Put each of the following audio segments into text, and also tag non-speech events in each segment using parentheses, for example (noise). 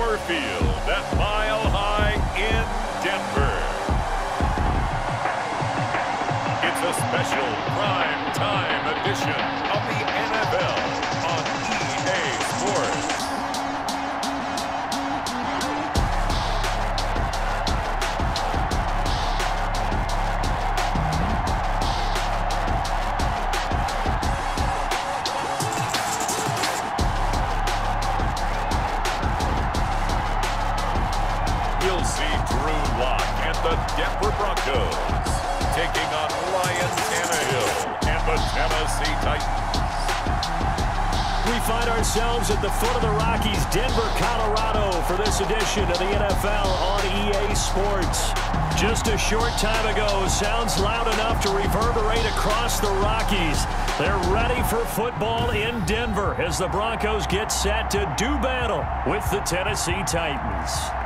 Power Field Mile High in Denver. It's a special prime time edition Broncos taking on Ryan Tannehill and the Tennessee Titans. We find ourselves at the foot of the Rockies, Denver, Colorado, for this edition of the NFL on EA Sports. Just a short time ago, sounds loud enough to reverberate across the Rockies. They're ready for football in Denver as the Broncos get set to do battle with the Tennessee Titans.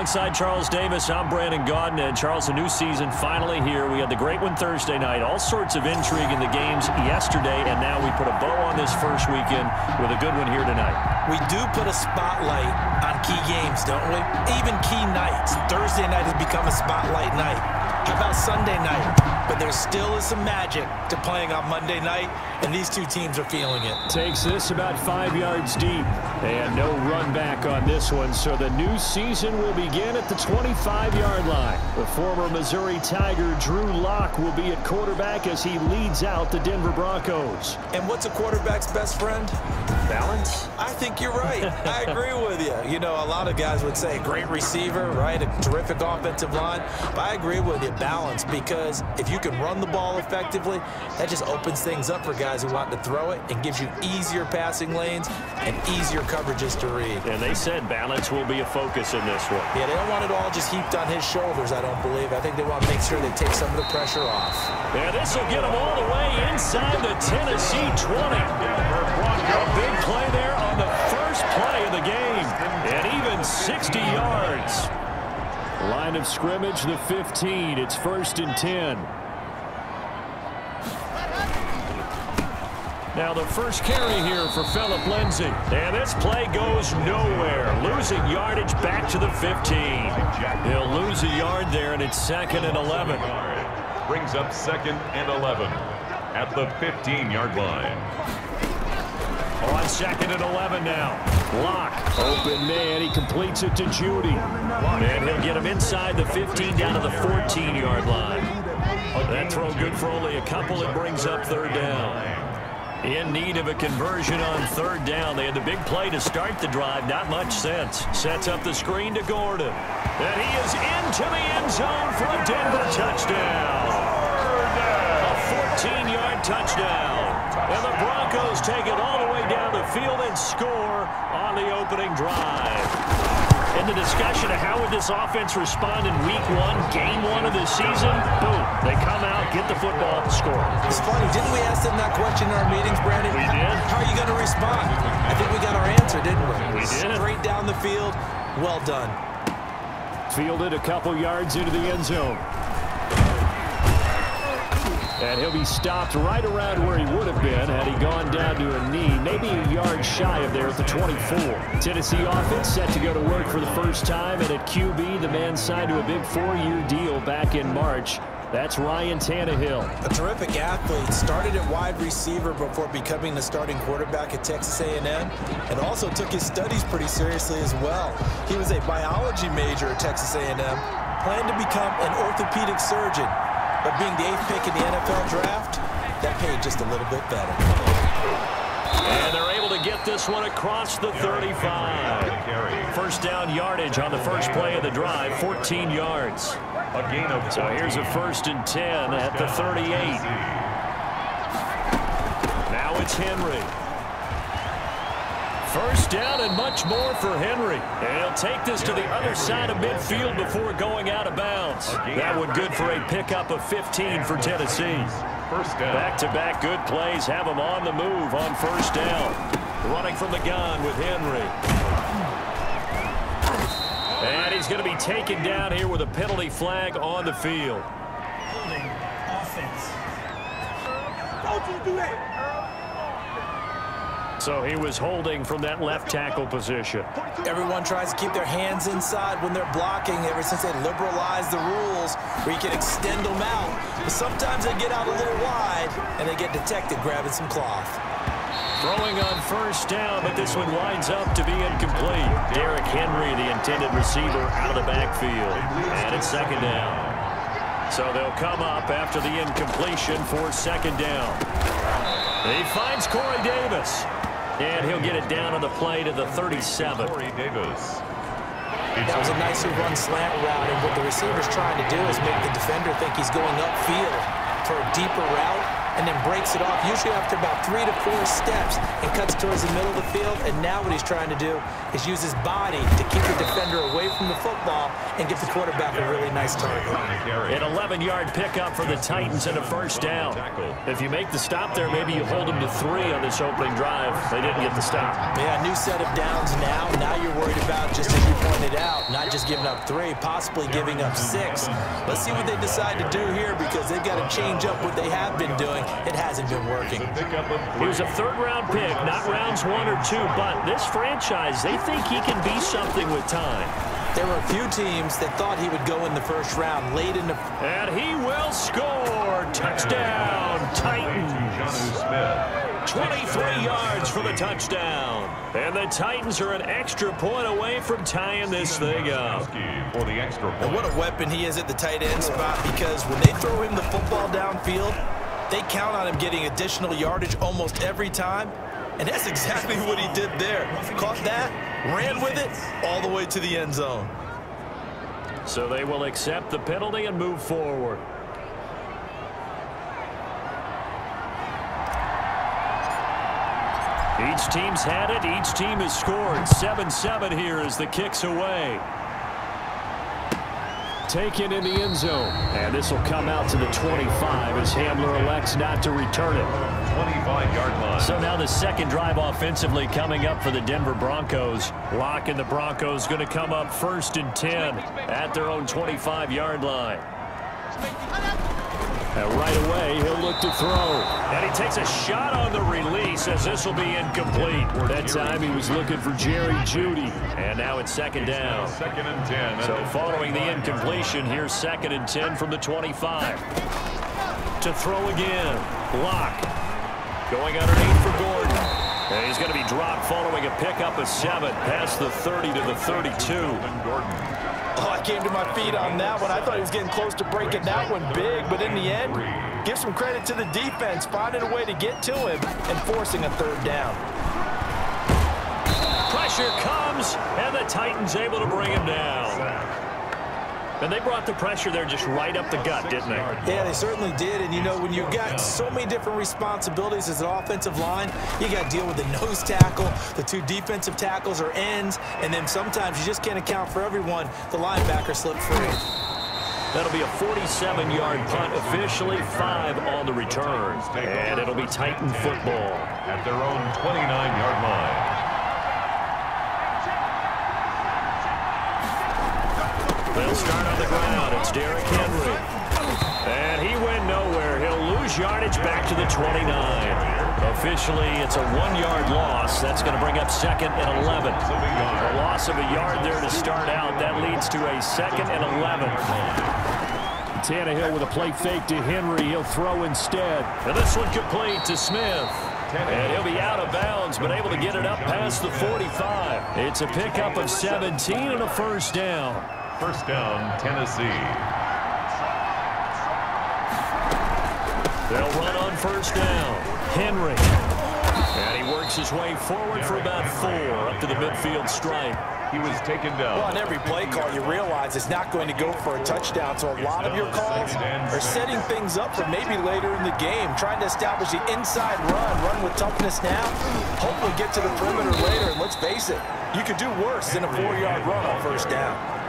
Alongside Charles Davis, I'm Brandon Gaudin. And Charles, a new season finally here. We had the great one Thursday night. All sorts of intrigue in the games yesterday, and now we put a bow on this first weekend with a good one here tonight. We do put a spotlight on key games, don't we? Even key nights. Thursday night has become a spotlight night. How about Sunday night? But there still is some magic to playing on Monday night, and these two teams are feeling it. Takes this about five yards deep. And no run back on this one, so the new season will begin at the 25-yard line. The former Missouri Tiger, Drew Lock, will be at quarterback as he leads out the Denver Broncos. And what's a quarterback's best friend? Balance? I think you're right. I (laughs) agree with you. You know, a lot of guys would say great receiver, right? A terrific offensive line. But I agree with you, balance, because if you can run the ball effectively, that just opens things up for guys who want to throw it and gives you easier passing lanes and easier coverages to read. And they said balance will be a focus in this one. Yeah, they don't want it all just heaped on his shoulders, I don't believe. I think they want to make sure they take some of the pressure off. Yeah, this will get them all the way inside the Tennessee 20. A big play there on the first play of the game. And even 60 yards. Line of scrimmage, the 15. It's first and 10. Now the first carry here for Phillip Lindsay. And this play goes nowhere. Losing yardage back to the 15. He'll lose a yard there, and it's second and 11. Brings up second and 11 at the 15-yard line. On second and 11 now. Lock. Open man. He completes it to Jeudy. And he'll get him inside the 15 down to the 14-yard line. That throw good for only a couple. It brings up third down. In need of a conversion on third down. They had the big play to start the drive. Not much sense. Sets up the screen to Gordon. And he is into the end zone for a Denver touchdown. A 14-yard touchdown. And the Broncos take it all the way down the field and score on the opening drive. In the discussion of how would this offense respond in week one, game one of the season, boom, they come out, get the football, score. It's funny, didn't we ask them that question in our meetings, Brandon? We did. How are you going to respond? I think we got our answer, didn't we? We did. Straight down the field, well done. Fielded a couple yards into the end zone. And he'll be stopped right around where he would have been had he gone down to a knee, maybe a yard shy of there at the 24. Tennessee offense set to go to work for the first time, and at QB, the man signed to a big four-year deal back in March. That's Ryan Tannehill. A terrific athlete, started at wide receiver before becoming the starting quarterback at Texas A&M, and also took his studies pretty seriously as well. He was a biology major at Texas A&M, planned to become an orthopedic surgeon, but being the eighth pick in the NFL draft, that paid just a little bit better. And they're able to get this one across the 35. First down yardage on the first play of the drive, 14 yards. A gain of So here's a first and 10 at the 38. Now it's Henry. First down and much more for Henry. And he'll take this to the other side of midfield before going out of bounds. That one good for a pickup of 15 for Tennessee. First down. Back-to-back good plays have him on the move on first down. Running from the gun with Henry. And he's going to be taken down here with a penalty flag on the field. Holding offense. Don't you do that. So he was holding from that left tackle position. Everyone tries to keep their hands inside when they're blocking ever since they liberalized the rules where you can extend them out. But sometimes they get out a little wide and they get detected grabbing some cloth. Throwing on first down, but this one winds up to be incomplete. Derrick Henry, the intended receiver, out of the backfield. And it's second down. So they'll come up after the incompletion for second down. He finds Corey Davis. And he'll get it down on the play to the 37. Corey Davis. That was a nicely run slant route, and what the receiver's trying to do is make the defender think he's going upfield for a deeper route, and then breaks it off, usually after about three to four steps, and cuts towards the middle of the field. And now what he's trying to do is use his body to keep the defender away from the football and give the quarterback a really nice target. An 11-yard pickup for the Titans and a first down. If you make the stop there, maybe you hold them to three on this opening drive. They didn't get the stop. Yeah, new set of downs now. Now you're worried about, just as you pointed out, not just giving up three, possibly giving up six. Let's see what they decide to do here because they've got to change up what they have been doing. It hasn't been working. He was a third-round pick, not rounds one or two, but this franchise, they think he can be something with time. There were a few teams that thought he would go in the first round, late in the... And he will score. Touchdown, Titans. 23 yards for the touchdown. And the Titans are an extra point away from tying this thing up. For the extra And what a weapon he is at the tight end spot because when they throw him the football downfield, they count on him getting additional yardage almost every time. And that's exactly what he did there. Caught that, ran with it, all the way to the end zone. So they will accept the penalty and move forward. Each team's had it. Each team has scored. 7-7 here as the kick's away. Taken in the end zone. And this will come out to the 25 as Hamler elects not to return it. 25-yard line. So now the second drive offensively coming up for the Denver Broncos. Lock and the Broncos going to come up first and 10 at their own 25-yard line. And right away, he'll look to throw. And he takes a shot on the release as this will be incomplete. That time he was looking for Jerry Jeudy. And now it's second down. Second and 10. So following the incompletion, here's second and 10 from the 25. To throw again. Lock. Going underneath for Gordon. And he's going to be dropped following a pickup of seven past the 30 to the 32. Gordon. Came to my feet on that one. I thought he was getting close to breaking that one big, but in the end, give some credit to the defense, finding a way to get to him and forcing a third down. Pressure comes, and the Titans able to bring him down. And they brought the pressure there just right up the gut, didn't they? Yeah, they certainly did. And, you know, when you've got so many different responsibilities as an offensive line, you got to deal with the (laughs) nose tackle, the two defensive tackles or ends, and then sometimes you just can't account for everyone. The linebacker slipped free. That'll be a 47-yard punt, officially five on the return. And it'll be Titan football. At their own 29-yard line. They'll start on the ground. It's Derrick Henry. And he went nowhere. He'll lose yardage back to the 29. Officially, it's a one-yard loss. That's going to bring up second and 11. A loss of a yard there to start out. That leads to a second and 11. Tannehill with a play fake to Henry. He'll throw instead. And this one complete to Smith. And he'll be out of bounds, but able to get it up past the 45. It's a pickup of 17 and a first down. First down, Tennessee. They'll run on first down. Henry. And he works his way forward for about four up to the midfield stripe. He was taken down. Well, on every play call, you realize it's not going to go for a touchdown. So a lot of your calls are setting things up for maybe later in the game, trying to establish the inside run, run with toughness now, hopefully get to the perimeter later. And let's face it, you could do worse than a four-yard run on first down.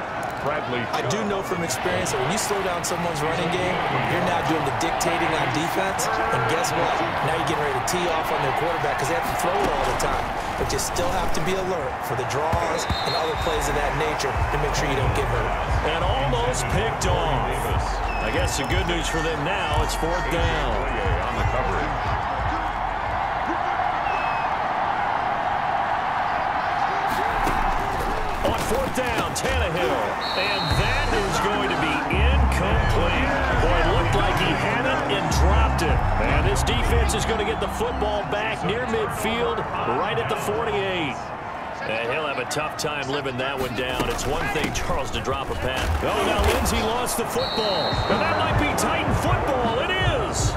Bradley. I do know from experience that when you slow down someone's running game, you're now doing the dictating on defense. And guess what? Now you're getting ready to tee off on their quarterback because they have to throw it all the time. But you still have to be alert for the draws and other plays of that nature to make sure you don't get hurt. And almost picked off. I guess the good news for them now, it's fourth down. on the coverage. On fourth down, Tannehill. And that is going to be incomplete. Boy, it looked like he had it and dropped it. And this defense is going to get the football back near midfield, right at the 48. And he'll have a tough time living that one down. It's one thing, Charles, to drop a pass. Oh, now Lindsay lost the football. And that might be Titan football. It is.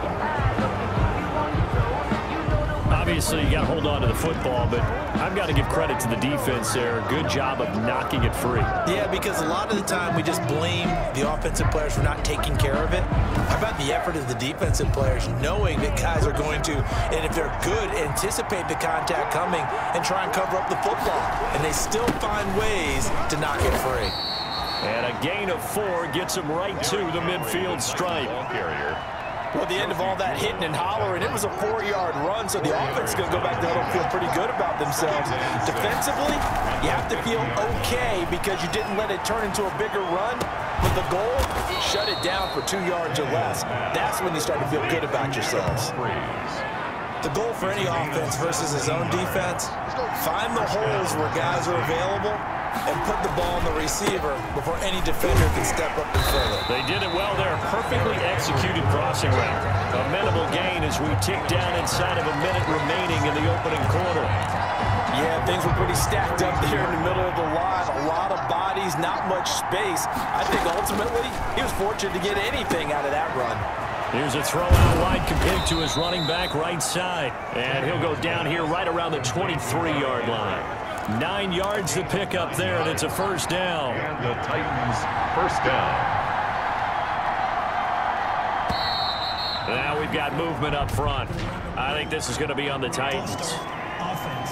Obviously, you got to hold on to the football, but I've got to give credit to the defense there. Good job of knocking it free. Yeah, because a lot of the time we just blame the offensive players for not taking care of it. How about the effort of the defensive players knowing that guys are going to, and if they're good, anticipate the contact coming and try and cover up the football. And they still find ways to knock it free. And a gain of four gets him right to the midfield stripe. Well, the end of all that hitting and hollering, it was a four-yard run, so the offense is going to go back to huddle and feel pretty good about themselves. Defensively, you have to feel okay because you didn't let it turn into a bigger run. But the goal, shut it down for two yards or less. That's when you start to feel good about yourselves. The goal for any offense versus his own defense, find the holes where guys are available and put the ball in the receiver before any defender can step up and fill it. They did it well there. Perfectly executed crossing route. A minimal gain as we tick down inside of a minute remaining in the opening quarter. Yeah, things were pretty stacked up there in the middle of the line. A lot of bodies, not much space. I think ultimately he was fortunate to get anything out of that run. Here's a throw out wide complete to his running back right side. And he'll go down here right around the 23-yard line. Nine yards to pick up there, and it's a first down. And the Titans first down. Now we've got movement up front. I think this is going to be on the Titans. Offense.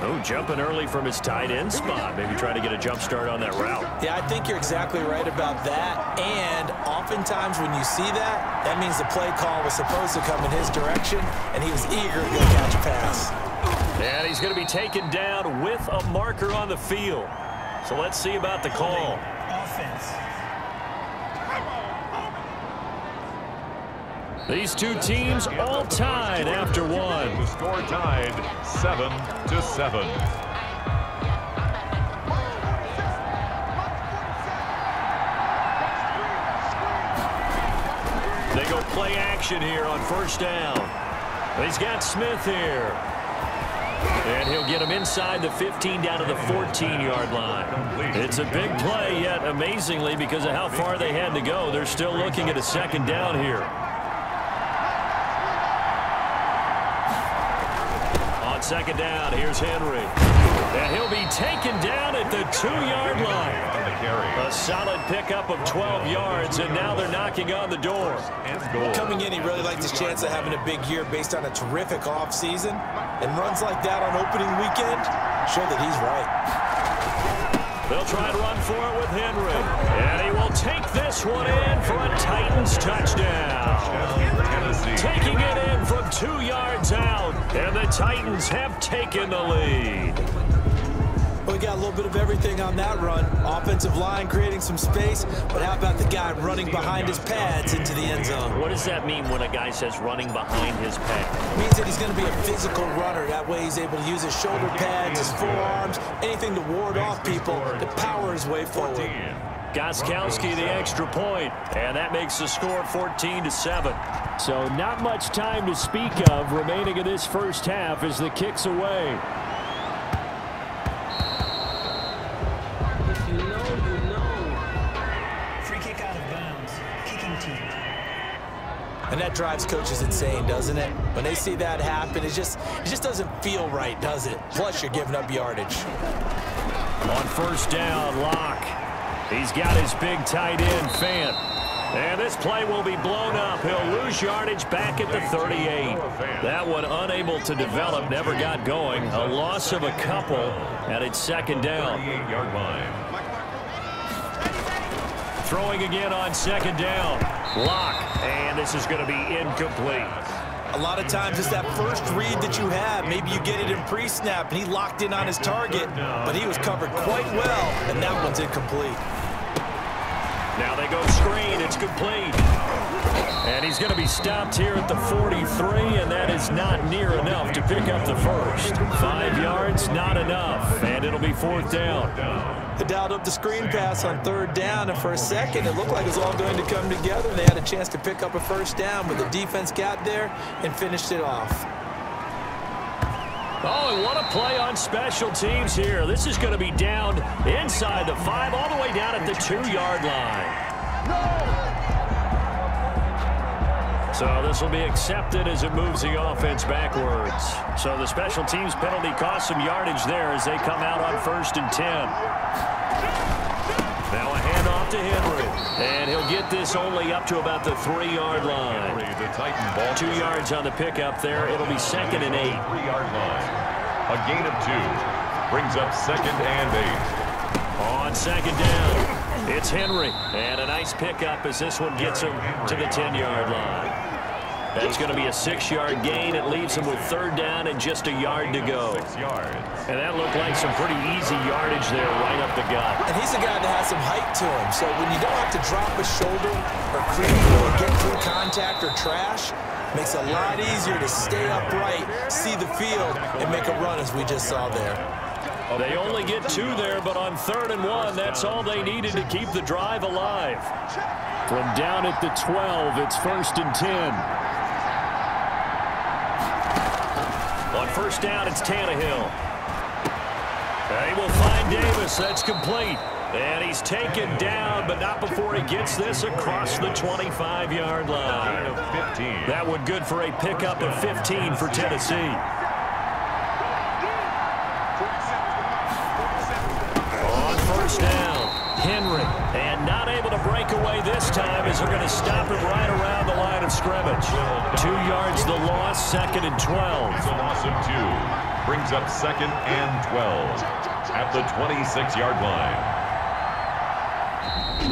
Oh, jumping early from his tight end spot. Maybe trying to get a jump start on that route. Yeah, I think you're exactly right about that. And oftentimes when you see that, that means the play call was supposed to come in his direction, and he was eager to go catch a pass. And he's going to be taken down with a marker on the field. So let's see about the call. Offense. These two teams all tied after one. The score tied seven to seven. They go play action here on first down. He's got Smith here. And he'll get him inside the 15 down to the 14-yard line. It's a big play, yet amazingly, because of how far they had to go, they're still looking at a second down here. On second down, here's Henry. And he'll be taken down at the two-yard line. A solid pickup of 12 yards, and now they're knocking on the door. Coming in, he really liked his chance of having a big year based on a terrific offseason. And runs like that on opening weekend show that he's right. They'll try to run for it with Henry. And he will take this one in for a Titans touchdown. Taking it in from two yards out. And the Titans have taken the lead. Well, we got a little bit of everything on that run. Offensive line creating some space, but how about the guy running behind his pads into the end zone? What does that mean when a guy says running behind his pad? It means that he's going to be a physical runner. That way he's able to use his shoulder pads, his forearms, anything to ward off people to power his way forward. Gostkowski the extra point, and that makes the score 14 to 7. So not much time to speak of remaining in this first half as the kicks away. That drives coaches insane, doesn't it? When they see that happen, it just it just doesn't feel right, does it? Plus, you're giving up yardage. On first down, Lock. He's got his big tight end, Fant. And this play will be blown up. He'll lose yardage back at the 38. That one unable to develop, never got going. A loss of a couple, and it's second down. 38-yard line. throwing again on second down. Lock, and this is going to be incomplete. A lot of times it's that first read that you have. Maybe you get it in pre-snap, and he locked in on his target, but he was covered quite well, and that one's incomplete. Now they go screen. It's complete. And he's going to be stopped here at the 43, and that is not near enough to pick up the first. Five yards, not enough, and it'll be fourth down. They dialed up the screen pass on third down, and for a second, it looked like it was all going to come together. They had a chance to pick up a first down, but the defense got there and finished it off. Oh, and what a play on special teams here. This is going to be down inside the five, all the way down at the two-yard line. So this will be accepted as it moves the offense backwards. So the special teams penalty cost some yardage there as they come out on first and 10. Now a handoff to Henry. And he'll get this only up to about the three-yard line. The Titan ball. Two yards on the pickup there. It'll be second and eight. Three-yard line. A gain of two. Brings up second and eight. On second down, it's Henry. And a nice pickup as this one gets him to the 10-yard line. That's going to be a six-yard gain. It leaves him with third down and just a yard to go. Six yards. And that looked like some pretty easy yardage there right up the gut. And he's a guy that has some height to him, so when you don't have to drop a shoulder or creep or get through contact or trash, makes it a lot easier to stay upright, see the field, and make a run as we just saw there. They only get two there, but on third and one, that's all they needed to keep the drive alive. From down at the 12, it's first and 10. First down, it's Tannehill. He will find Davis. That's complete. And he's taken down, but not before he gets this across the 25-yard line. Gain of 15. That would good for a pickup of 15 for Tennessee. On first down, Henry. And not able to break away this time as they're going to stop him right around of scrimmage. Two yards the loss, second and 12. It's a loss of two. Brings up second and 12 at the 26-yard line.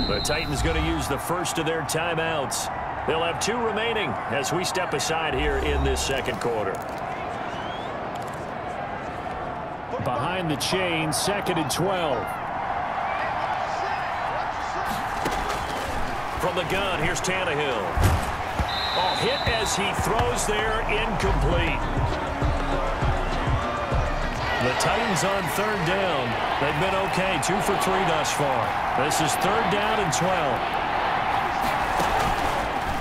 The Titans going to use the first of their timeouts. They'll have two remaining as we step aside here in this second quarter. Behind the chain, second and 12. From the gun, here's Tannehill. Oh, hit as he throws there, incomplete. The Titans on third down. They've been okay, two for three thus far. This is third down and 12.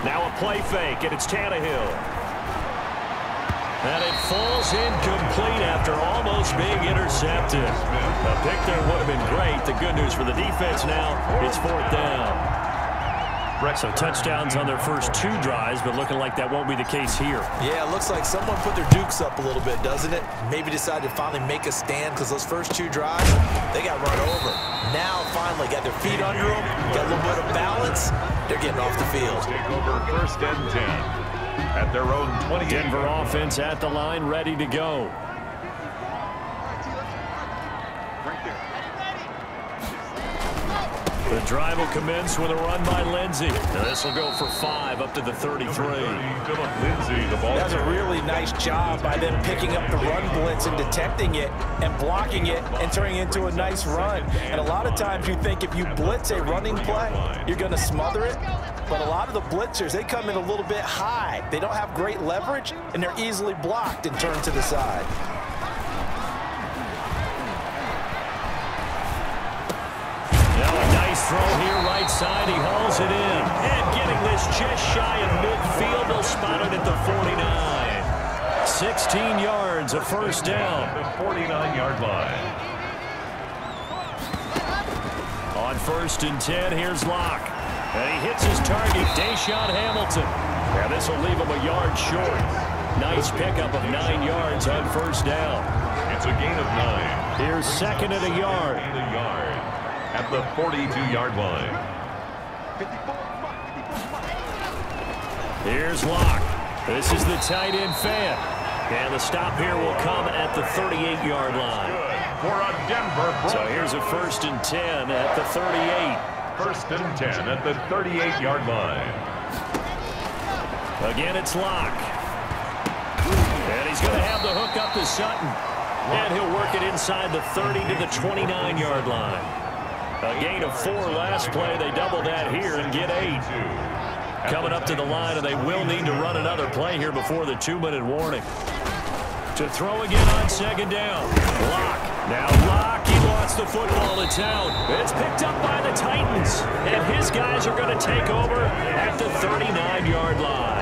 Now a play fake, and it's Tannehill. And it falls incomplete after almost being intercepted. A pick there would have been great. The good news for the defense now, it's fourth down. So touchdowns on their first two drives, but looking like that won't be the case here. Yeah, it looks like someone put their dukes up a little bit, doesn't it? Maybe decided to finally make a stand because those first two drives, they got run over. Now, finally, got their feet under them, got a little bit of balance. They're getting off the field. Take over first and 10 at their own 20. Denver offense at the line, ready to go. The drive will commence with a run by Lindsay. This will go for five up to the 33. Phillip Lindsay, the ball That's a really nice job by them picking up the run blitz and detecting it and blocking it and turning it into a nice run. And a lot of times you think if you blitz a running play, you're going to smother it. But a lot of the blitzers, they come in a little bit high. They don't have great leverage, and they're easily blocked and turned to the side. Throw here right side. He hauls it in. And getting this just shy of midfield. They'll spot it at the 49. 16 yards, a first down. the 49-yard line. On first and 10, here's Lock. And he hits his target, DaeSean Hamilton. And this will leave him a yard short. Nice pickup of nine yards on first down. It's a gain of nine. Here's second and a yard. Gain a yard at the 42-yard line. Here's Lock. This is the tight end Fant. And the stop here will come at the 38-yard line. For a Denver So here's a first and 10 at the 38. First and 10 at the 38-yard line. Again, it's Lock. And he's going to have the hook up to Sutton. And he'll work it inside the 30 to the 29-yard line. A gain of four last play. They double that here and get eight. Coming up to the line, and they will need to run another play here before the two-minute warning. To throw again on second down. Lock. Now Lock, he lost the football to town. It's picked up by the Titans. And his guys are going to take over at the 39-yard line.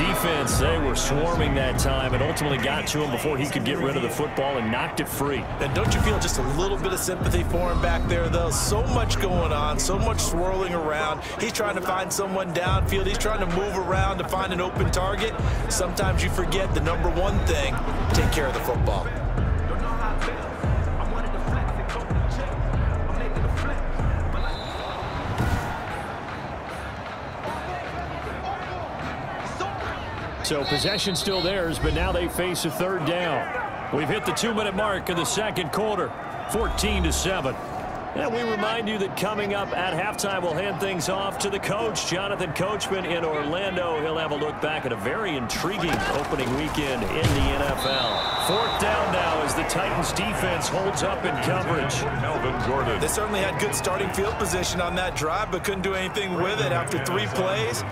Defense, they were swarming that time and ultimately got to him before he could get rid of the football and knocked it free. And don't you feel just a little bit of sympathy for him back there, though? So much going on, so much swirling around. He's trying to find someone downfield. He's trying to move around to find an open target. Sometimes you forget the number one thing, take care of the football. So possession still theirs, but now they face a third down. We've hit the two-minute mark of the second quarter, 14 to 7. And we remind you that coming up at halftime, we'll hand things off to the coach, Jonathan Coachman in Orlando. He'll have a look back at a very intriguing opening weekend in the NFL. Fourth down now as the Titans defense holds up in coverage. Melvin Gordon. They certainly had good starting field position on that drive, but couldn't do anything with it after three plays.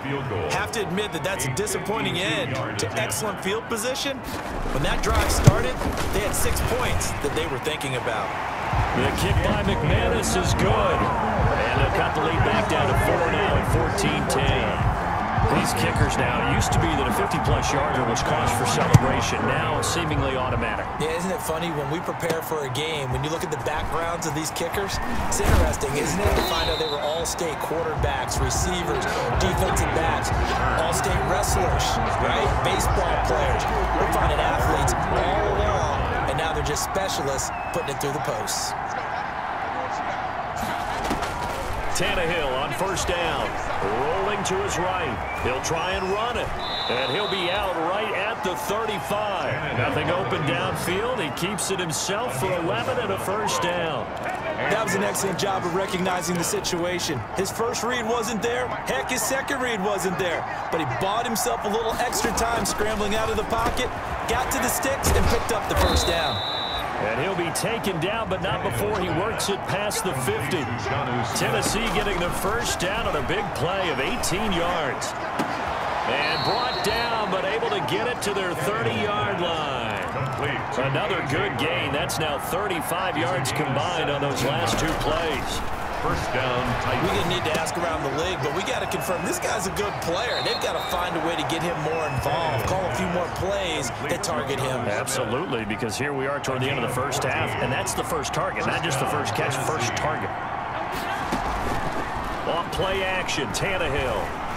Have to admit that that's a disappointing end to excellent field position. When that drive started, they had six points that they were thinking about. The kick by McManus is good. And they'll cut the lead back down to four now at 14-10. These kickers now, used to be that a 50-plus yarder was cause for celebration. Now seemingly automatic. Yeah, isn't it funny when we prepare for a game, when you look at the backgrounds of these kickers, it's interesting, isn't it, to find out they were all-state quarterbacks, receivers, defensive backs, all-state wrestlers, right? Baseball players. We're finding athletes all along, just specialists putting it through the posts. Tannehill on first down. Rolling to his right. He'll try and run it. And he'll be out right at the 35. Nothing open downfield. He keeps it himself for 11 and a first down. That was an excellent job of recognizing the situation. His first read wasn't there. Heck, his second read wasn't there. But he bought himself a little extra time scrambling out of the pocket, got to the sticks, and picked up the first down. And he'll be taken down, but not before he works it past the 50. Tennessee getting the first down on a big play of 18 yards. And brought down, but able to get it to their 30-yard line. Another good gain. That's now 35 yards combined on those last two plays. First down, We're going to need to ask around the league, but we got to confirm this guy's a good player. They've got to find a way to get him more involved, call a few more plays that target him. Absolutely, because here we are toward the end of the first half, and that's the first target, not just the first catch, first target. On play action, Tannehill.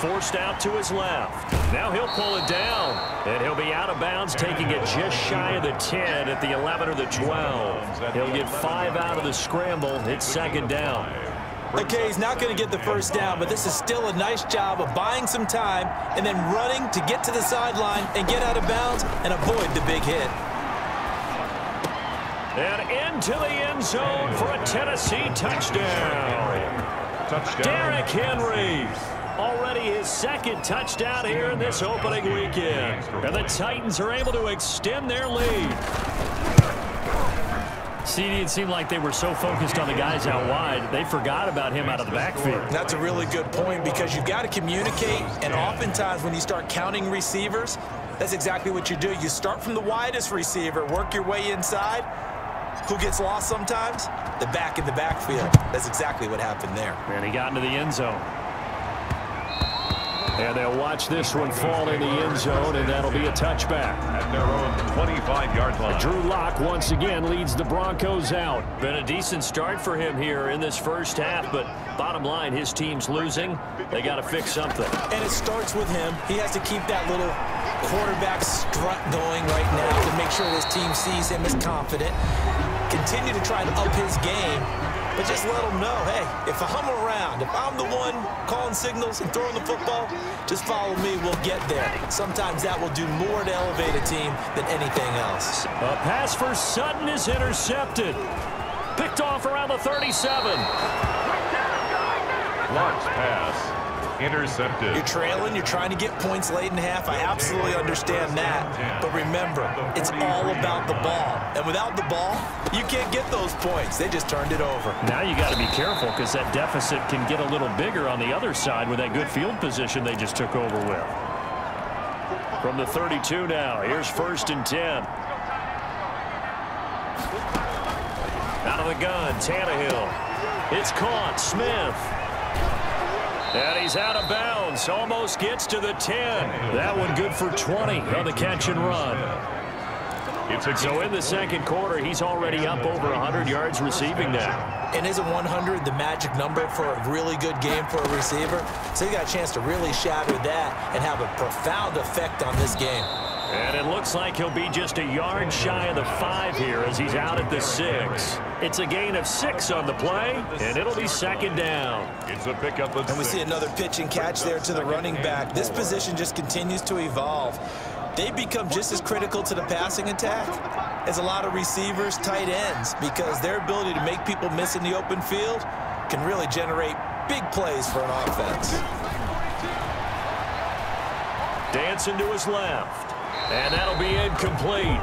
Forced out to his left. Now he'll pull it down. And he'll be out of bounds, taking it just shy of the 10 at the 11 or the 12. He'll get five out of the scramble. It's second down. Okay, he's not going to get the first down, but this is still a nice job of buying some time and then running to get to the sideline and get out of bounds and avoid the big hit. And into the end zone for a Tennessee touchdown. touchdown. Derrick Henry. Already his second touchdown here in this opening weekend. And the Titans are able to extend their lead. CD, it seemed like they were so focused on the guys out wide, they forgot about him out of the backfield. That's a really good point because you've got to communicate, and oftentimes when you start counting receivers, that's exactly what you do. You start from the widest receiver, work your way inside. Who gets lost sometimes? The back in the backfield. That's exactly what happened there. And he got into the end zone. And they'll watch this one fall in the end zone, and that'll be a touchback. At their own 25-yard line. Drew Lock once again leads the Broncos out. Been a decent start for him here in this first half, but bottom line, his team's losing. They got to fix something. And it starts with him. He has to keep that little quarterback strut going right now to make sure his team sees him as confident. Continue to try to up his game, but just let them know, hey, if I'm around, if I'm the one calling signals and throwing the football, just follow me, we'll get there. Sometimes that will do more to elevate a team than anything else. A pass for Sutton is intercepted. Picked off around the 37. Launch pass. Intercepted. You're trailing, you're trying to get points late in half. I absolutely understand that. But remember, it's all about the ball. And without the ball, you can't get those points. They just turned it over. Now you got to be careful because that deficit can get a little bigger on the other side with that good field position they just took over with. From the 32 now, here's first and 10. Out of the gun, Tannehill. It's caught, Smith. And he's out of bounds. Almost gets to the 10. That one good for 20 on the catch and run. So in the second quarter, he's already up over 100 yards receiving now. And isn't 100 the magic number for a really good game for a receiver? So you got a chance to really shatter that and have a profound effect on this game. And it looks like he'll be just a yard shy of the five here as he's out at the six. It's a gain of six on the play, and it'll be second down. It's a pickup of And we see another pitch and catch there to the running back. This position just continues to evolve. They become just as critical to the passing attack as a lot of receivers, tight ends, because their ability to make people miss in the open field can really generate big plays for an offense. Dancing to his left. And that'll be incomplete.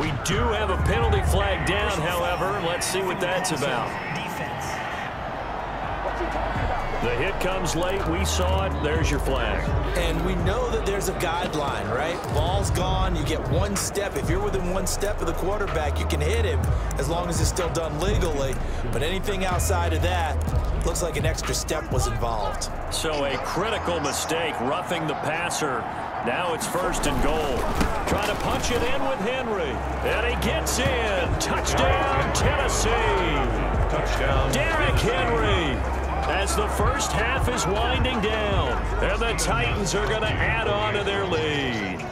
We do have a penalty flag down, however. Let's see what that's about. The hit comes late. We saw it. There's your flag. And we know that there's a guideline, right? Ball's gone, you get one step. If you're within one step of the quarterback, you can hit him as long as it's still done legally. But anything outside of that, looks like an extra step was involved. So a critical mistake, roughing the passer. Now it's first and goal. Trying to punch it in with Henry. And he gets in. Touchdown, Tennessee. Touchdown. Derrick Henry. As the first half is winding down. And the Titans are going to add on to their lead.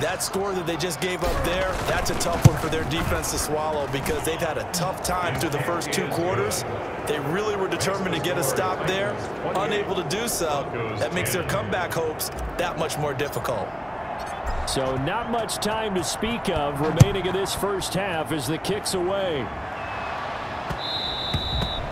That score that they just gave up there, that's a tough one for their defense to swallow because they've had a tough time through the first two quarters. They really were determined to get a stop there, unable to do so. That makes their comeback hopes that much more difficult. So not much time to speak of remaining in this first half as the kick's away.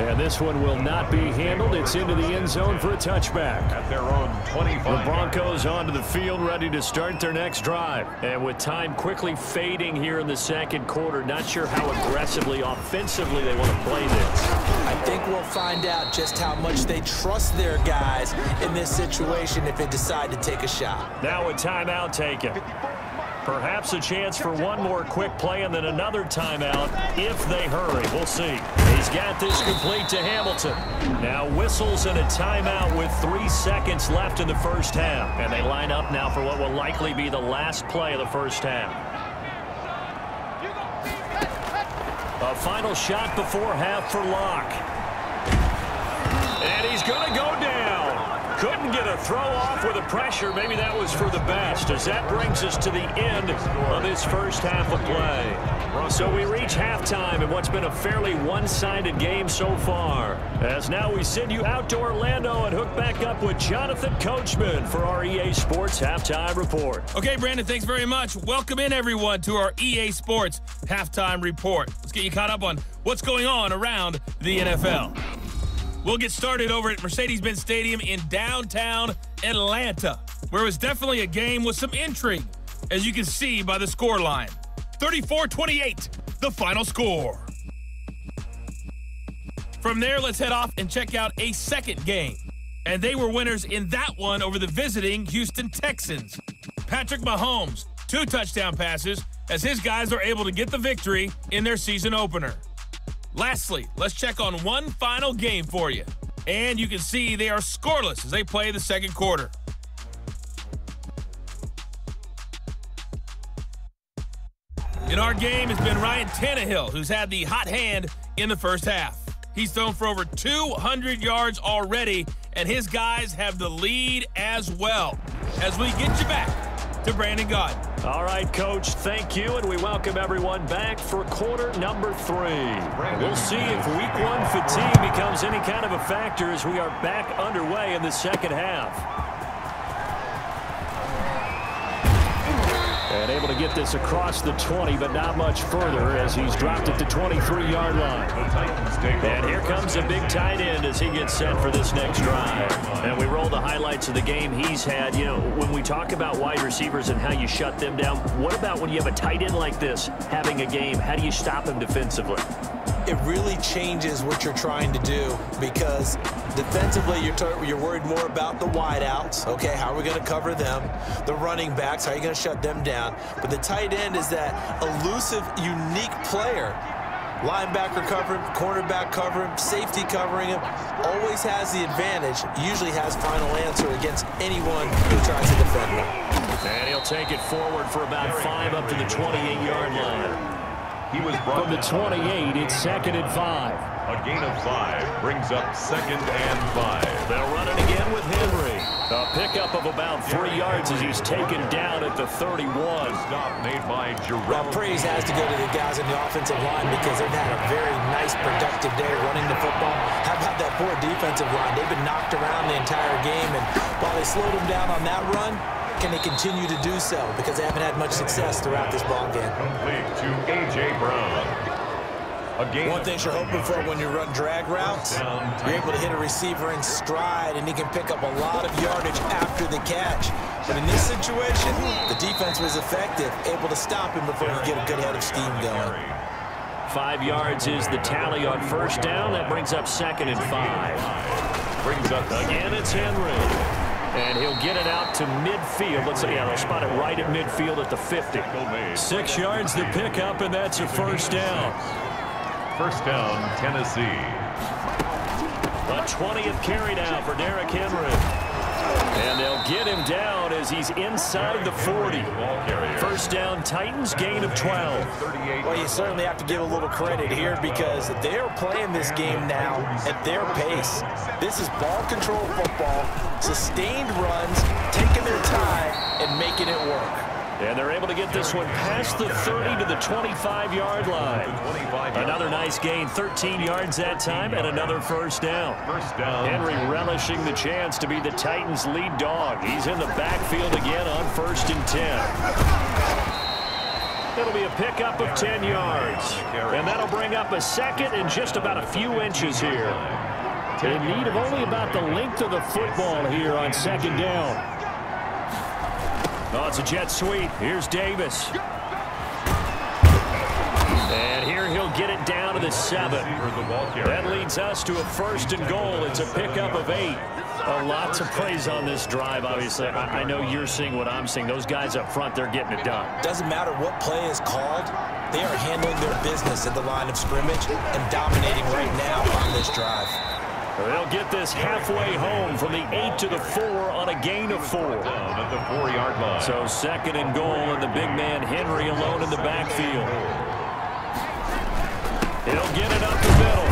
And this one will not be handled. It's into the end zone for a touchback. At their own 25. The Broncos onto the field ready to start their next drive. And with time quickly fading here in the second quarter, not sure how aggressively, offensively they want to play this. I think we'll find out just how much they trust their guys in this situation if they decide to take a shot. Now a timeout taken. Perhaps a chance for one more quick play and then another timeout if they hurry. We'll see. He's got this complete to Hamilton. Now whistles and a timeout with three seconds left in the first half. And they line up now for what will likely be the last play of the first half. A final shot before half for Lock. And he's going to go down. Get a throw off with the pressure. Maybe that was for the best as that brings us to the end of this first half of play. So we reach halftime in what's been a fairly one-sided game so far. As now we send you out to Orlando and hook back up with Jonathan Coachman for our EA Sports Halftime Report. Okay, Brandon, thanks very much. Welcome in, everyone, to our EA Sports halftime report. Let's get you caught up on what's going on around the NFL. We'll get started over at Mercedes Benz Stadium in downtown Atlanta, where it was definitely a game with some intrigue, as you can see by the score line 34 28, the final score. From there, let's head off and check out a second game. And they were winners in that one over the visiting Houston Texans. Patrick Mahomes, two touchdown passes, as his guys are able to get the victory in their season opener. Lastly, let's check on one final game for you. And you can see they are scoreless as they play the second quarter. In our game has been Ryan Tannehill, who's had the hot hand in the first half. He's thrown for over 200 yards already, and his guys have the lead as well. As we get you back to Brandon Gaudin. All right, Coach, thank you, and we welcome everyone back for quarter number three. We'll see if week one fatigue becomes any kind of a factor as we are back underway in the second half. And able to get this across the 20, but not much further as he's dropped it to 23-yard line. And here comes a big tight end as he gets set for this next drive. And we roll the highlights of the game he's had. You know, when we talk about wide receivers and how you shut them down, what about when you have a tight end like this having a game? How do you stop him defensively? It really changes what you're trying to do because defensively you're, you're worried more about the wideouts. Okay, how are we going to cover them? The running backs, how are you going to shut them down? But the tight end is that elusive, unique player. Linebacker covering, cornerback covering, safety covering him, always has the advantage, usually has final answer against anyone who tries to defend him. And he'll take it forward for about five up to the 28-yard line. He was From the 28, it's second and five. A gain of five brings up second and five. They'll run it again with Henry. A pickup of about three yards as he's taken down at the 31. Stop made by Well, Jerome. praise has to go to the guys in the offensive line because they've had a very nice, productive day running the football. How about that poor defensive line? They've been knocked around the entire game, and while they slowed them down on that run, can they continue to do so? Because they haven't had much success throughout this ball game. Complete to A.J. Brown. A gain One thing you're hoping for when you run drag routes, you're able to hit a receiver in stride, and he can pick up a lot of yardage after the catch. But in this situation, the defense was effective, able to stop him before he get a good head of steam going. Five yards is the tally on first down. That brings up second and five. brings up Again, it's Henry. And he'll get it out to midfield. Let's see, yeah, they'll spot it right at midfield at the 50. Six yards to pick up, and that's a first down. first down, Tennessee. A 20th carry now for Derrick Henry. And they'll get him down as he's inside the 40. First down, Titans, gain of 12. Well, you certainly have to give a little credit here because they're playing this game now at their pace. This is ball control football, sustained runs, taking their time, and making it work. And they're able to get this one past the 30 to the 25-yard line. Another nice gain, 13 yards that time, and another first down. Henry relishing the chance to be the Titans' lead dog. He's in the backfield again on first and 10. It'll be a pickup of 10 yards. And that'll bring up a second and just about a few inches here. In need of only about the length of the football here on second down. Oh, it's a jet sweep. Here's Davis. And here he'll get it down to the seven. That leads us to a first and goal. It's a pickup of eight. A lot to praise on this drive, obviously. I, I know you're seeing what I'm seeing. Those guys up front, they're getting it done. Doesn't matter what play is called, they are handling their business at the line of scrimmage and dominating right now on this drive. They'll get this halfway home from the eight to the four on a gain of four. At the four-yard line. So second and goal, and the big man Henry alone in the backfield. He'll get it up the middle.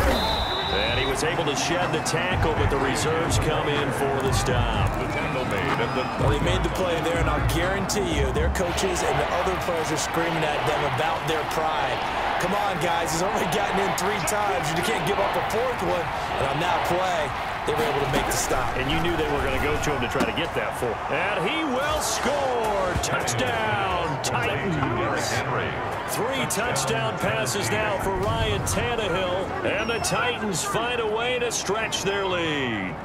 And he was able to shed the tackle, but the reserves come in for the stop. the tackle made at the Well, they made the play there, and I'll guarantee you their coaches and the other players are screaming at them about their pride. Come on, guys. He's already gotten in three times. You can't give up a fourth one. And on that play, they were able to make the stop. And you knew they were going to go to him to try to get that four. And he will score. Touchdown, Titans. Three touchdown passes now for Ryan Tannehill. And the Titans find a way to stretch their lead.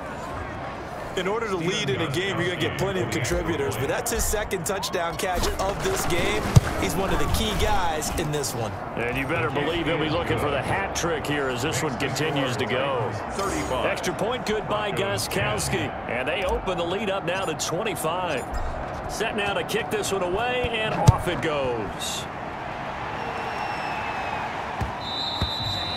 In order to lead in a game, you're going to get plenty of contributors. But that's his second touchdown catch of this game. He's one of the key guys in this one. And you better believe he'll be looking for the hat trick here as this one continues to go. 35. Extra point good by Gostkowski. And they open the lead up now to 25. Set now to kick this one away, and off it goes.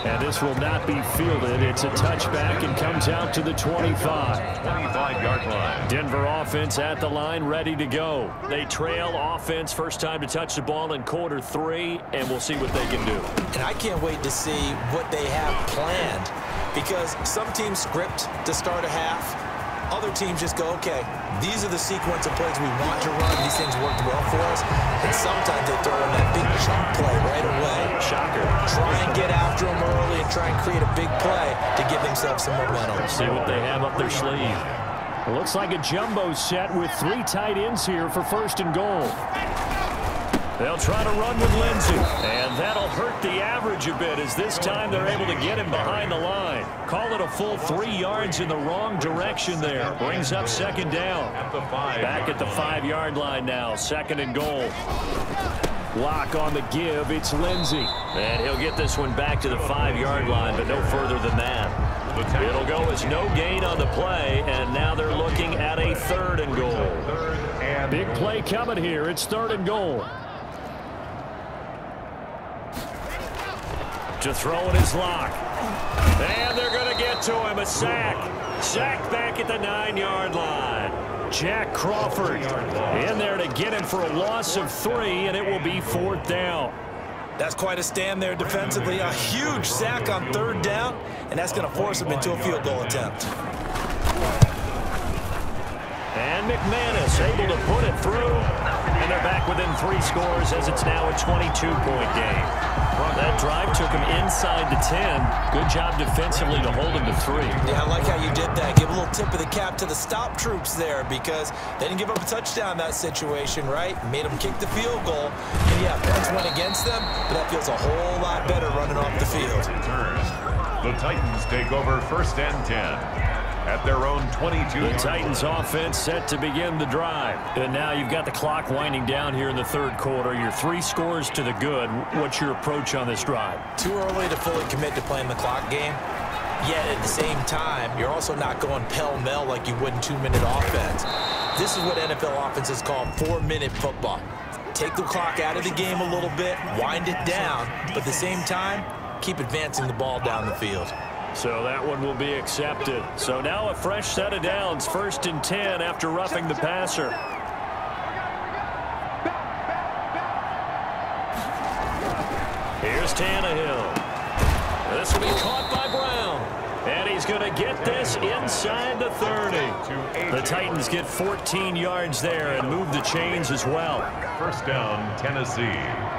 And this will not be fielded. It's a touchback and comes out to the 25. 25-yard line. Denver offense at the line, ready to go. They trail offense, first time to touch the ball in quarter three, and we'll see what they can do. And I can't wait to see what they have planned because some teams script to start a half. Other teams just go, okay, these are the sequence of plays we want to run. These things worked well for us. And sometimes they throw in that big chunk play right away. Shocker. Try and get early and try and create a big play to give themselves some momentum. Let's See what they have up their sleeve. It looks like a jumbo set with three tight ends here for first and goal. They'll try to run with Lindsay, And that'll hurt the average a bit as this time they're able to get him behind the line. Call it a full three yards in the wrong direction there. Brings up second down. Back at the five-yard line now. Second and goal. Lock on the give. It's Lindsay. And he'll get this one back to the five-yard line, but no further than that. It'll go as no gain on the play, and now they're looking at a third and goal. Big play coming here. It's third and goal. To throw in his lock. And they're going to get to him. A sack. Sack back at the nine-yard line. Jack Crawford in there to get him for a loss of three, and it will be fourth down. That's quite a stand there defensively. A huge sack on third down, and that's going to force him into a field goal attempt. And McManus able to put it through. And they're back within three scores as it's now a 22-point game. That drive took him inside the 10. Good job defensively to hold him to three. Yeah, I like how you did that. Give a little tip of the cap to the stop troops there because they didn't give up a touchdown that situation, right? Made them kick the field goal. And yeah, points went against them, but that feels a whole lot better running off the field. The Titans take over first and 10 at their own 22. The Titans offense set to begin the drive. And now you've got the clock winding down here in the third quarter. Your three scores to the good. What's your approach on this drive? Too early to fully commit to playing the clock game. Yet at the same time, you're also not going pell-mell like you would in two-minute offense. This is what NFL offenses call four-minute football. Take the clock out of the game a little bit, wind it down, but at the same time, keep advancing the ball down the field. So that one will be accepted. So now a fresh set of downs, first and 10 after roughing the passer. Here's Tannehill. This will be caught by Brown. And he's going to get this inside the 30. The Titans get 14 yards there and move the chains as well. First down, Tennessee.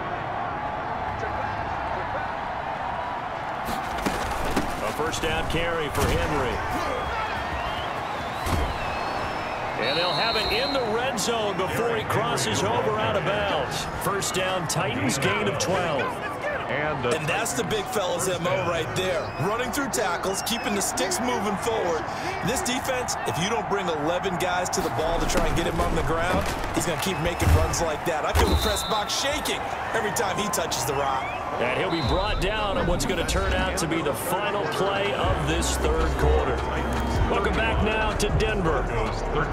First down carry for Henry. And they'll have it in the red zone before he crosses over out of bounds. First down, Titans, gain of 12. And, and, that's the big fella's MO right there. Running through tackles, keeping the sticks moving forward. This defense, if you don't bring 11 guys to the ball to try and get him on the ground, he's going to keep making runs like that. I feel the press box shaking every time he touches the rock. And he'll be brought down on what's going to turn out to be the final play of this third quarter. Welcome back now to Denver.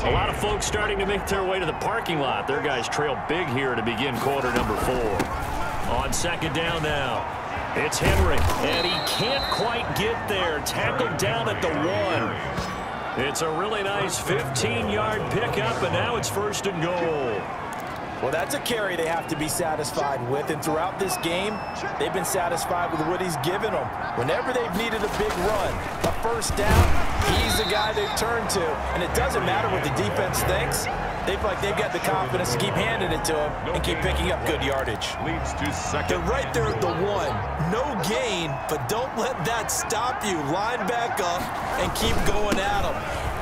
A lot of folks starting to make their way to the parking lot. Their guys trail big here to begin quarter number four. On second down now, it's Henry, and he can't quite get there. Tackled down at the one. It's a really nice 15-yard pickup, and now it's first and goal. Well, that's a carry they have to be satisfied with, and throughout this game, they've been satisfied with what he's given them. Whenever they've needed a big run, a first down, he's the guy they've turned to, and it doesn't matter what the defense thinks. They feel like they've got the confidence to keep handing it to him and keep picking up good yardage. Leads to second. They're right there at the one. No gain, but don't let that stop you. Line back up and keep going at him.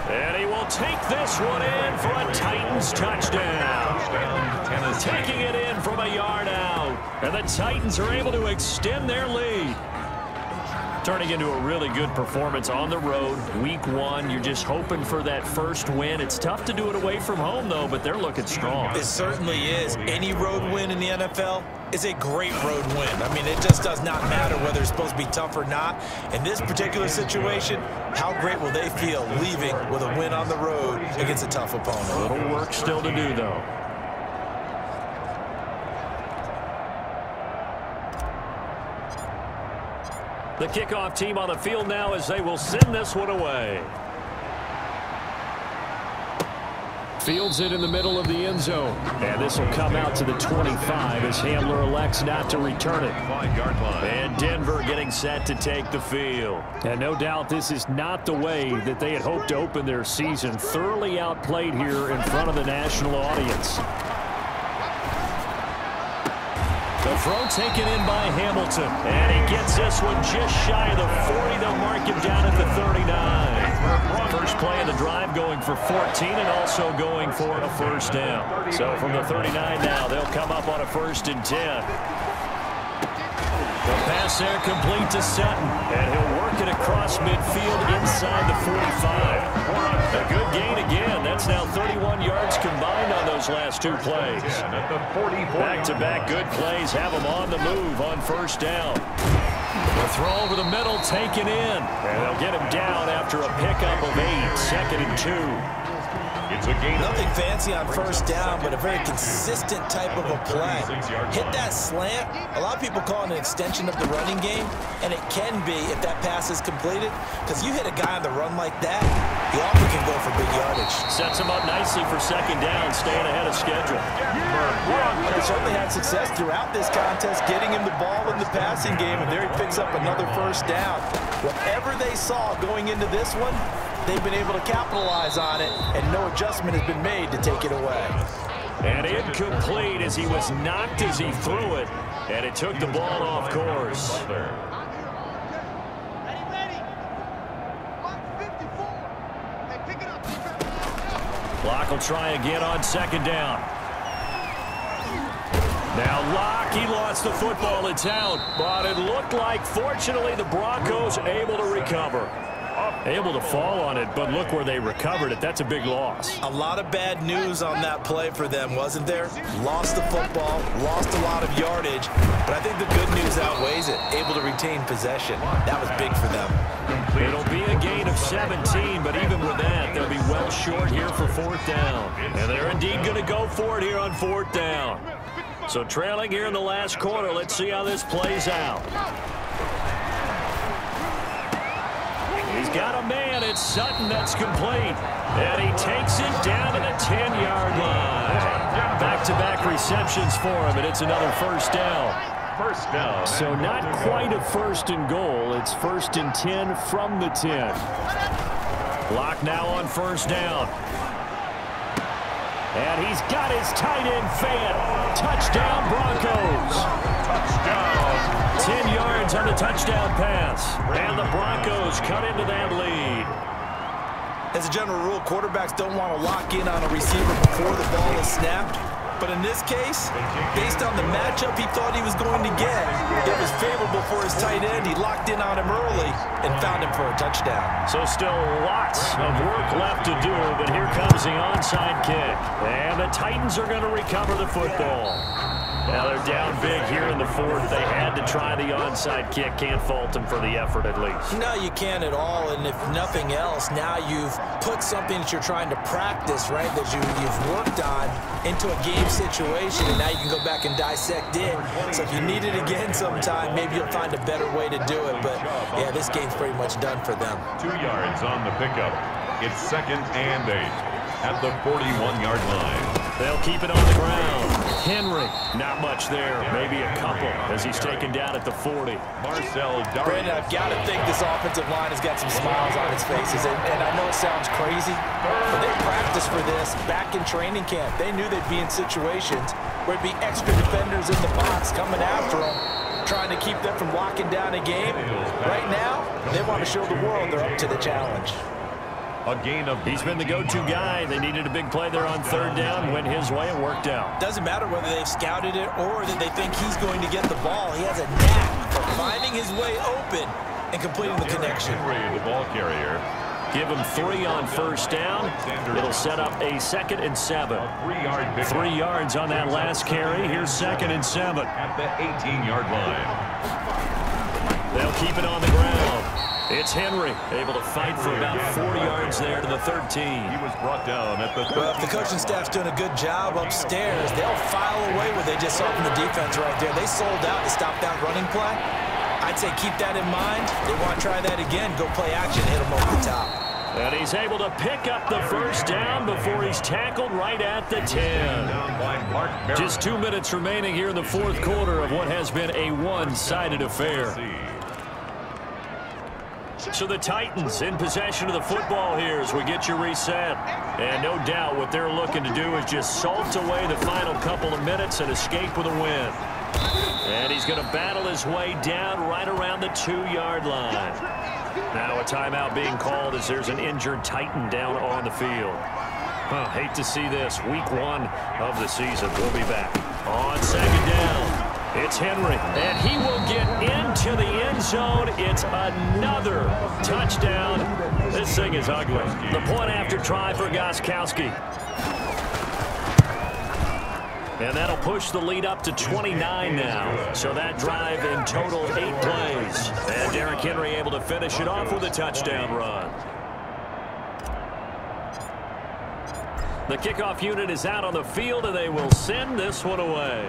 And he will take this one in for a Titans touchdown. touchdown Taking it in from a yard out. And the Titans are able to extend their lead. Turning into a really good performance on the road. Week one, you're just hoping for that first win. It's tough to do it away from home, though, but they're looking strong. It certainly is. Any road win in the NFL is a great road win. I mean, it just does not matter whether it's supposed to be tough or not. In this particular situation, how great will they feel leaving with a win on the road against a tough opponent? A little work still to do, though. The kickoff team on the field now as they will send this one away. Fields it in the middle of the end zone. And this will come out to the 25 as Hamler elects not to return it. And Denver getting set to take the field. And no doubt this is not the way that they had hoped to open their season. Thoroughly outplayed here in front of the national audience. The throw taken in by Hamilton. And he gets this one just shy of the 40. They'll mark him down at the 39. First play of the drive going for 14 and also going for a first down. So from the 39 now, they'll come up on a first and 10. The pass there complete to Sutton. And he'll work it across midfield inside the 45. A good gain again. That's now 31 yards combined on those last two plays. Back-to-back -back good plays have them on the move on first down. The throw over the middle taken in. And they'll get him down after a pickup of eight. Second and two. It's a game. Nothing fancy on first down, but a very consistent type of a play. Hit that slant. A lot of people call it an extension of the running game, and it can be if that pass is completed, because you hit a guy on the run like that, he often can go for big yardage. Sets him up nicely for second down, staying ahead of schedule. They certainly had success throughout this contest, getting him the ball in the passing game, and there he picks up another first down. Whatever they saw going into this one, they've been able to capitalize on it, and no adjustment has been made to take it away. And incomplete as he was knocked as he threw it, and it took the ball off course. Lock will try again on second down. Now Lock, he lost the football. It's out. But it looked like, fortunately, the Broncos able to recover. Able to fall on it, but look where they recovered it. That's a big loss. A lot of bad news on that play for them, wasn't there? Lost the football, lost a lot of yardage, but I think the good news outweighs it. Able to retain possession. That was big for them. It'll be a gain of 17, but even with that, they'll be well short here for fourth down. And they're indeed going to go for it here on fourth down. So trailing here in the last quarter, let's see how this plays out. He's got a man. It's Sutton that's complete. And he takes it down to the 10-yard line. Back-to-back -back receptions for him, and it's another first down. First down. So not quite a first and goal. It's first and 10 from the 10. Lock now on first down. And he's got his tight end Fant. Touchdown Broncos. Touchdown pass. And the Broncos cut into that lead. As a general rule, quarterbacks don't want to lock in on a receiver before the ball is snapped. But in this case, based on the matchup he thought he was going to get, it was favorable for his tight end. He locked in on him early and found him for a touchdown. So still lots of work left to do, but here comes the onside kick. And the Titans are going to recover the football. Now they're down big here in the fourth. They had to try the onside kick. Can't fault them for the effort at least. No, you can't at all. And if nothing else, now you've put something that you're trying to practice, right, that you, you've worked on into a game situation, and now you can go back and dissect it. So if you need it again sometime, maybe you'll find a better way to do it. But, yeah, this game's pretty much done for them. Two yards on the pickup. It's second and eight at the 41-yard line. They'll keep it on the ground. Henry, not much there. Maybe a couple as he's taken down at the 40. Marcel Brandon, I've got to think this offensive line has got some smiles on its faces. And, and I know it sounds crazy, but they practiced for this back in training camp. They knew they'd be in situations where it'd be extra defenders in the box coming after them, trying to keep them from locking down a game. Right now, they want to show the world they're up to the challenge. A gain of He's been the go-to guy. They needed a big play there on third down. Went his way. It worked out. Doesn't matter whether they've scouted it or that they think he's going to get the ball. He has a knack for finding his way open and completing the connection. Henry, the ball carrier. Give him three on first down. It'll set up a second and seven. Three-yard Three yards on that last carry. Here's second and seven. At the 18-yard line. They'll keep it on the ground. It's Henry able to fight for about four yards there to the 13. He was brought down at the 13. Well, if the coaching staff's doing a good job upstairs, they'll file away what they just saw from the defense right there. They sold out to stop that running play. I'd say keep that in mind. They want to try that again. Go play action, hit them over the top. And he's able to pick up the first down before he's tackled right at the 10. Just two minutes remaining here in the fourth quarter of what has been a one-sided affair. So the Titans in possession of the football here as we get you reset. And no doubt what they're looking to do is just salt away the final couple of minutes and escape with a win. And he's going to battle his way down right around the two-yard line. Now a timeout being called as there's an injured Titan down on the field. Huh, hate to see this. Week one of the season. We'll be back. On second down, it's Henry. And he will get into the end zone. It's another touchdown. This thing is ugly. The point after try for Gostkowski. And that'll push the lead up to 29 now. So that drive in total eight plays. And Derrick Henry able to finish it off with a touchdown run. The kickoff unit is out on the field, and they will send this one away.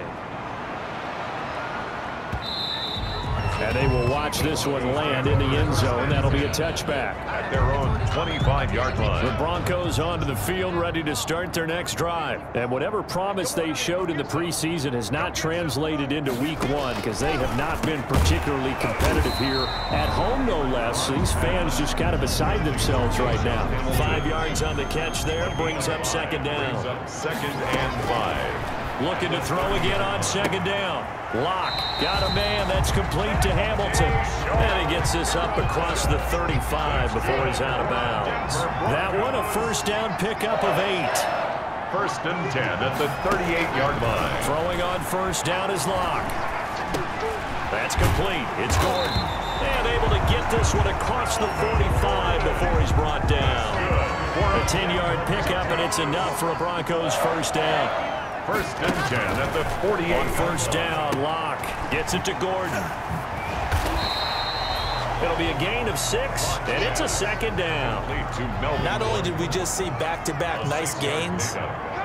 And they will watch this one land in the end zone. That'll be a touchback. At their own 25-yard line. The Broncos onto the field ready to start their next drive. And whatever promise they showed in the preseason has not translated into week one because they have not been particularly competitive here at home, no less. These fans just kind of beside themselves right now. Five yards on the catch there brings up second down. Second and five. Looking to throw again on second down. Lock got a man that's complete to Hamilton. And he gets this up across the 35 before he's out of bounds. That one a first down pickup of eight. First and 10 at the 38-yard line. Throwing on first down is Lock. That's complete. It's Gordon. And able to get this one across the 45 before he's brought down. A 10-yard pickup, and it's enough for a Broncos first down. First and 10 at the 48. On first down, Lock gets it to Gordon. It'll be a gain of six, and it's a second down. Not only did we just see back-to-back -back nice gains,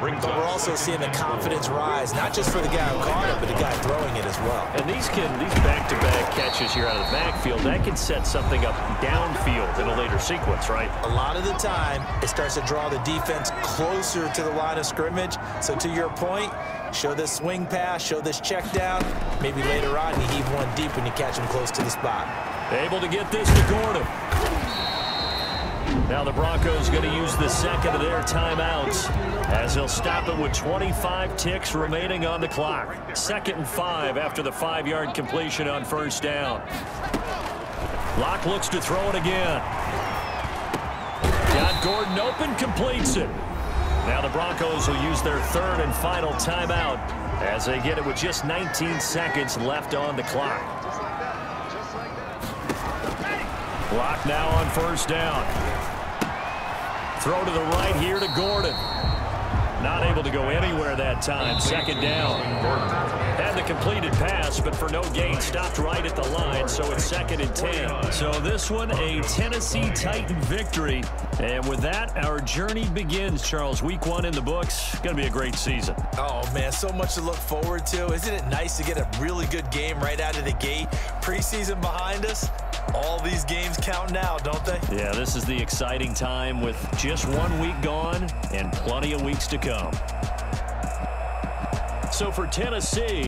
but we're also seeing the confidence rise, not just for the guy who caught it, but the guy throwing it as well. And these can these back-to-back -back catches here out of the backfield, that can set something up downfield in a later sequence, right? A lot of the time, it starts to draw the defense closer to the line of scrimmage. So to your point, show this swing pass, show this check down. Maybe later on, you heave one deep when you catch him close to the spot. Able to get this to Gordon. Now the Broncos going to use the second of their timeouts as they'll stop it with 25 ticks remaining on the clock. Second and five after the five-yard completion on first down. Lock looks to throw it again. Got Gordon open, completes it. Now the Broncos will use their third and final timeout as they get it with just 19 seconds left on the clock. Lock now on first down. Throw to the right here to Gordon. Not able to go anywhere that time. Second down. Had the completed pass, but for no gain, stopped right at the line, so it's second and 10. So this one, a Tennessee Titan victory. And with that, our journey begins, Charles. Week one in the books. Going to be a great season. Oh, man, so much to look forward to. Isn't it nice to get a really good game right out of the gate? Preseason behind us. All these games count now, don't they? Yeah, this is the exciting time with just one week gone and plenty of weeks to come. So for Tennessee,